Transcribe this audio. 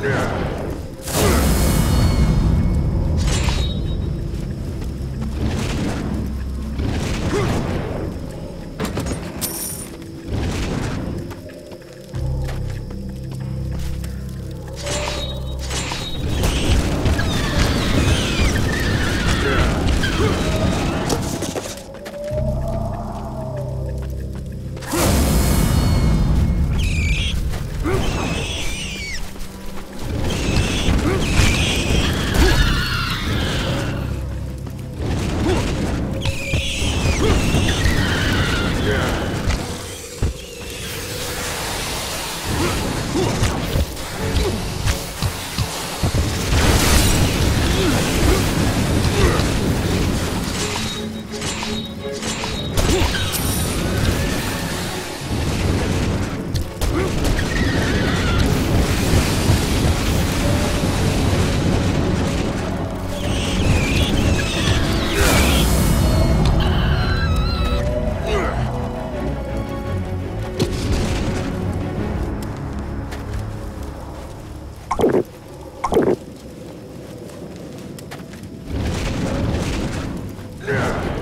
Yeah. Yeah.